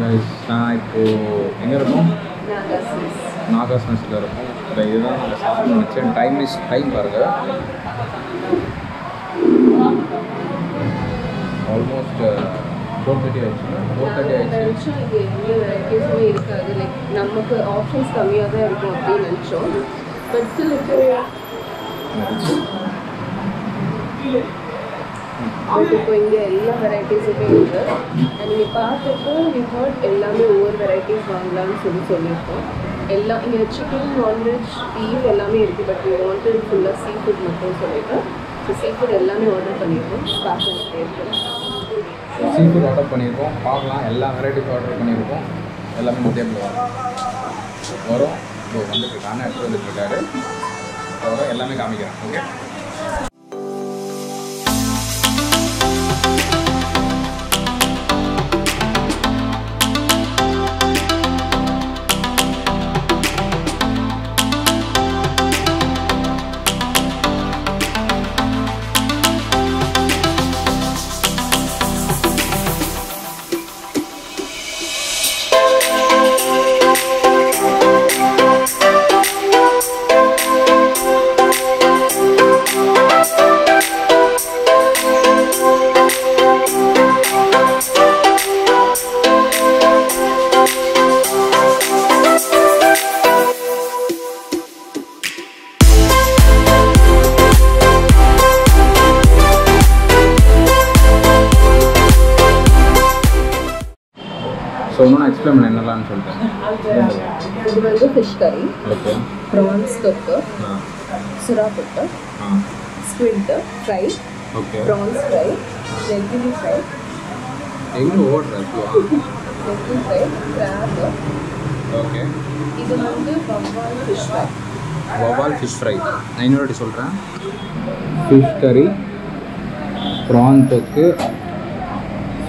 நான் இப்போது எங்கே இருக்கோம் நாகாஸ் நெஸ்ட்டில் இருக்கும் இப்போ இதுதான் நாங்கள் சாப்பிட்டு நினச்சேன் டைம் இஸ் டைம் பாருங்கள் ஆல்மோஸ்ட் ஃபோர் தேர்ட்டி ஆயிடுச்சுன்னா ஃபோர் தேர்ட்டி ஆயிடுச்சு நினச்சோம் வெரைட்டிஸுமே இருக்காது லைக் நமக்கு ஆப்ஷன்ஸ் கம்மியாக தான் இருக்கும் அப்படின்னு நினச்சோம் பட் ஸ்டில் இப்போ இப்போ இங்கே எல்லா வெரைட்டிஸுமே இருக்கு. அண்ட் நீங்கள் பார்த்தப்போ வி ஹர்ட் எல்லாமே ஒவ்வொரு வெரைட்டிஸ் வாங்கலாம்னு சொல்லி சொல்லியிருக்கோம். எல்லாம் இங்கே சிக்கன் நான்வெஜ் பீஃப் எல்லாமே இருக்குது பட் வி வாண்டட் ஃபுல்லாக சீ ஃபுட் மட்டும் சொல்லிட்டு ஸோ சீ ஃபுட் எல்லாமே ஆர்டர் பண்ணியிருக்கோம். பார்க்க இருக்கோம் சீ ஃபுட் ஆர்டர் பண்ணியிருக்கோம். பார்க்கலாம். எல்லா வெரைட்டிஸ் ஆர்டர் பண்ணியிருக்கோம். எல்லாமே இந்த டேபிள் வரும். வரும். இப்போ வந்துட்டு இருக்காங்க. எடுத்து வந்துட்டு இருக்காரு. எல்லாமே காமிக்கிறேன். ஓகே ஸோ இன்னும் நான் எக்ஸ்பிளைன் பண்ண என்னலாம்னு சொல்லிட்டேன் இது வந்து ஃபிஷ் கறி ஓகே ப்ரான்ஸ் தொக்கு ஆ சுறா புட்டு ஆ squid fry okay prawns fry நெத்திலி ஃப்ரை எங்கே ஓடுற இப்போ நெத்திலி ஃப்ரை கிராப் ஓகே இது வந்து வவ்வால் ஃபிஷ் ஃப்ரை வவால் ஃபிஷ் ஃப்ரை நான் இன்னொரு வாட்டி சொல்கிறேன் ஃபிஷ் கறி ப்ரான் தொக்கு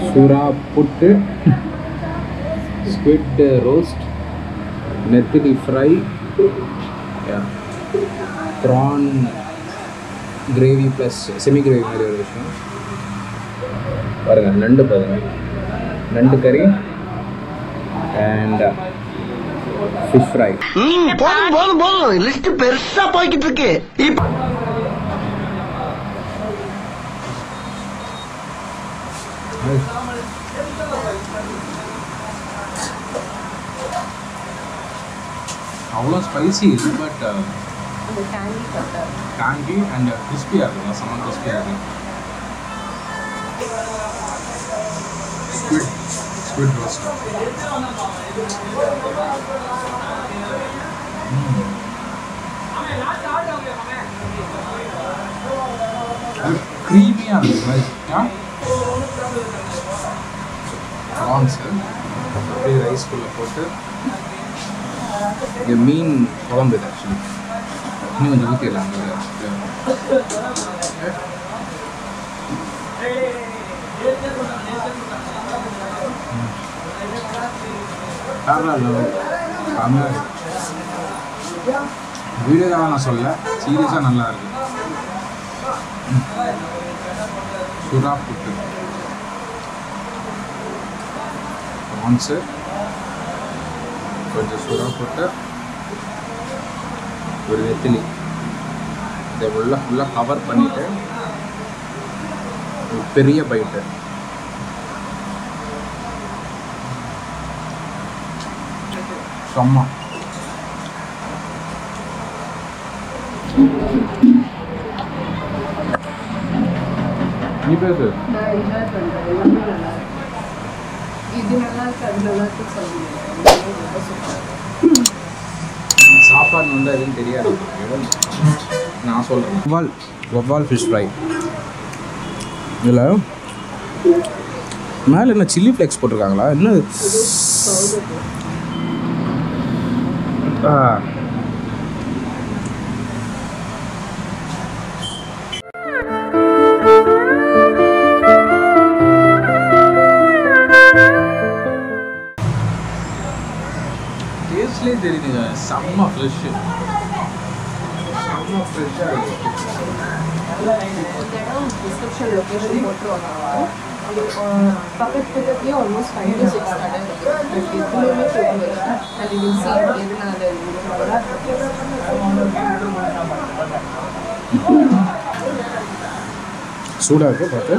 சுறா புட்டு ஸ்குவிட் ரோஸ்ட் நெத்திலி fry prawn gravy plus semi gravy மாதிரி ஒரு விஷயம். பாருங்கள் நண்டு பாருங்க. நண்டு கறி அண்ட் ஃபிஷ் ஃப்ரை போதும் போதும் போதும். லிஸ்ட் பெருசா போய்கிட்டு இருக்கு. இப்ப அவ்வளோ ஸ்பைசி இல்லை பட் டேங்கி அண்ட் கிறிஸ்பியாக இருக்கும் செம்ம கிறிஸ்பியாக இருக்கும் ஸ்குவிட் ஸ்குவிட் ரோஸ்ட் க்ரீமியாக இருக்கும் ப்ரான்ஸு அப்படியே ரைஸ்குள்ளே போட்டு இது மீன் குழம்பு இது ஆக்சுவலி இன்னும் கொஞ்சம் ஊற்றிடலாம் அந்த வீடியோக்காக நான் சொல்ல சீரியஸாக நல்லா இருக்கு. சுறா புட்டு ப்ரான்ஸு கொஞ்சம் சூடாக போட்டு ஒரு வெத்தினி. இதை உள்ள ஃபுல்லாக கவர் பண்ணிவிட்டு ஒரு பெரிய பைட்டு செம்ம. நீ பேசு நான் என்ஜாய் பண்ணுறேன் எல்லாமே நல்லா இருக்கு இது நல்லா இருக்கு அது நல்லா இருக்கு சொல்ல முடியாது ரொம்ப சூப்பர் சாப்பாடு வந்து எதுவும் தெரியாது. நான் சொல்கிறேன் வவ்வால் வவ்வால் ஃபிஷ் ஃப்ரை இதில் மேலே என்ன சில்லி ஃப்ளேக்ஸ் போட்டிருக்காங்களா? என்ன ஆ. டேஸ்ட்லேயே தெரியுதுங்க செம்ம ஃப்ரெஷ்ஷு செம்ம ஃப்ரெஷ்ஷாக இருக்குது இந்த இடம் டிஸ்கிரிப்ஷன் லொக்கேஷன் போட்டுருவாங்க பக்கத்து பக்கத்துலேயே ஆல்மோஸ்ட் ஃபைவ் டு சிக்ஸ் கடை இருக்குது பட் எதுவுமே ஃபுட் இல்லை அண்ட் யூ சி எதனால சூடாக இருக்கு பார்த்து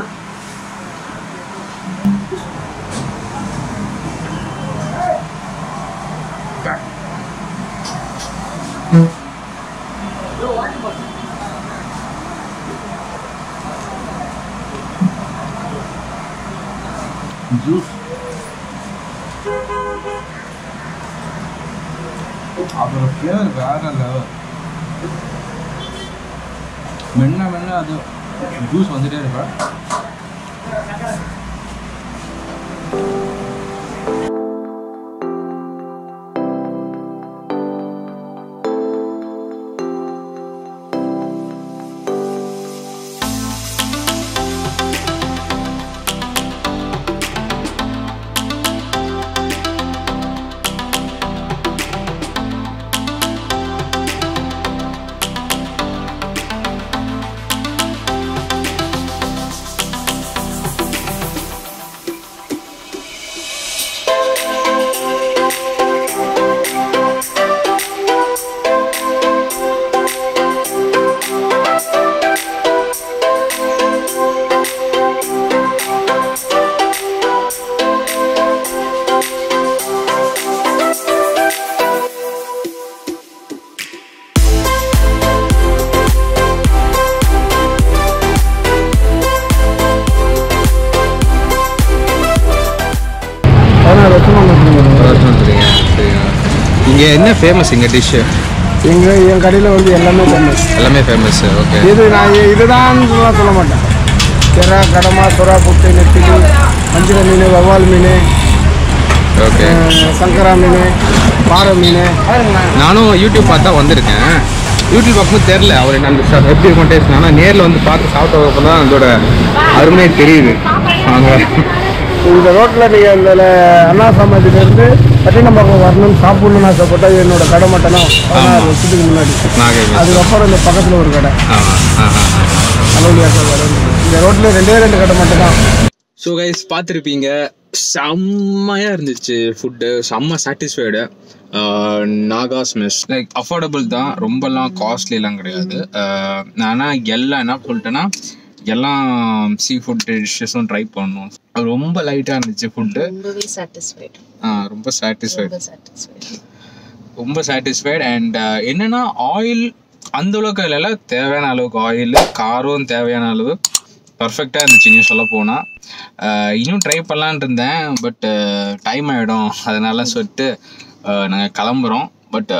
ஜூஸ் அதோட ஃப்ளேவர் வேற லெவல் மென்ன மென்ன அது ஜூஸ் வந்துட்டே இருக்கா இங்கே என்ன ஃபேமஸ் இங்கே டிஷ்ஷு எங்க என் கடையில் வந்து எல்லாமே ஃபேமஸ் எல்லாமே ஃபேமஸ் ஓகே இது நான் இதுதான் சொல்ல மாட்டேன். கிரா கடமா சுறா புட்டு நெத்திலி வஞ்சிர மீன் வவ்வால் மீன் ஓகே சங்கரா மீன் பாறை மீன். நானும் யூடியூப் பார்த்து வந்திருக்கேன். யூடியூப் பார்க்கும்போது தெரில அவர் என்ன எப்படி இருக்கும் டேஸ்ட் ஆனால் நேரில் வந்து பார்த்து சாப்பிட்டப்போ தான் அதோட அருமையே தெரியுது. இந்த ரோட்டில் நீங்கள் இந்த அண்ணா சமாதியிலேருந்து பட்டினம்பாக்கம் வரணும்னு சாப்பிடணும்னு ஆசைப்பட்டா என்னோட கடை மட்டும் தான் பதினாறு வருஷத்துக்கு முன்னாடி. அதுக்கப்புறம் இந்த பக்கத்தில் ஒரு கடை. அலோலியா கடை. இந்த ரோட்டில் ரெண்டே ரெண்டு கடை மட்டும் தான் ஸோ கைஸ் பார்த்துருப்பீங்க. செம்மையாக இருந்துச்சு ஃபுட்டு செம்ம satisfied Nagas mess like affordable தான். ரொம்பலாம் காஸ்ட்லிலாம் கிடையாது. ஆனால் எல்லாம் என்ன சொல்லிட்டேன்னா எல்லாம் சீ ஃபுட் டிஷ்ஷஸும் ட்ரை பண்ணோம் அது ரொம்ப லைட்டாக இருந்துச்சு ஃபுட்டு ரொம்பவே சாட்டிஸ்ஃபைட் சாட்டிஸ்ஃபைடு ரொம்ப சாட்டிஸ்ஃபைட் ரொம்ப சாட்டிஸ்ஃபைட் அண்ட் என்னன்னா ஆயில் அந்த அளவுக்கு இல்லைல்ல தேவையான அளவுக்கு ஆயில் காரம் தேவையான அளவு. பர்ஃபெக்டாக இருந்துச்சு இன்னும் சொல்ல போனால் இன்னும் ட்ரை பண்ணலான்னு இருந்தேன் பட் டைம் ஆகிடும் அதனால சொல்லிட்டு நாங்கள் கிளம்புறோம். பட்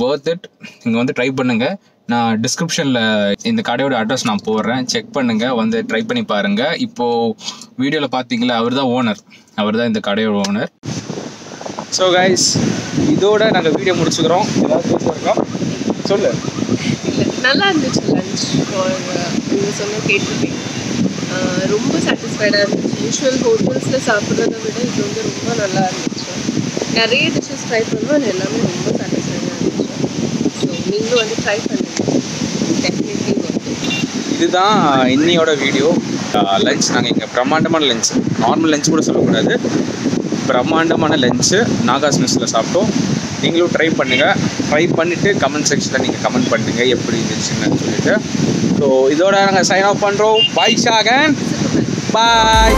worth இட் இங்கே வந்து ட்ரை பண்ணுங்க. நான் டிஸ்கிரிப்ஷனில் இந்த கடையோட அட்ரஸ் நான் போடுறேன். செக் பண்ணுங்கள் வந்து ட்ரை பண்ணி பாருங்கள் இப்போ வீடியோவில் பார்த்தீங்களா அவர் தான் ஓனர் அவர் தான் இந்த கடையோட ஓனர் ஸோ கைஸ் இதோட நாங்கள் வீடியோ முடிச்சுக்கிறோம். ஏதாவது தூக்கம் சொல்லு. நல்லா இருந்துச்சு லஞ்ச் நீங்கள் சொன்ன கேட்டிருக்கேன் ரொம்ப சாட்டிஸ்ஃபைடாக இருந்துச்சு. யூஸ்வல் ஹோட்டல்ஸில் சாப்பிட்றத விட இது வந்து ரொம்ப நல்லா இருந்துச்சு. நிறைய டிஷ்ஷஸ் ட்ரை பண்ணோம் அது எல்லாமே ரொம்ப சாட்டிஸ்ஃபைடாக இருந்துச்சு. ஸோ நீங்களும் வந்து ட்ரை பண்ணுங்க இதுதான் இன்னையோட வீடியோ. லஞ்ச் நாங்கள் இங்கே பிரம்மாண்டமான லஞ்ச் நார்மல் லஞ்ச் கூட சொல்லக்கூடாது. பிரம்மாண்டமான லஞ்சு நாகாஸ் மெஸ்ஸில் சாப்பிட்டோம். நீங்களும் ட்ரை பண்ணுங்கள் ட்ரை பண்ணிவிட்டு கமெண்ட் செக்ஷனில் நீங்கள் கமெண்ட் பண்ணுங்கள் எப்படி இருந்துச்சுன்னு சொல்லிட்டு. ஸோ இதோட நாங்கள் சைன் ஆஃப் பண்ணுறோம் பாய் ஷாகன் பாய்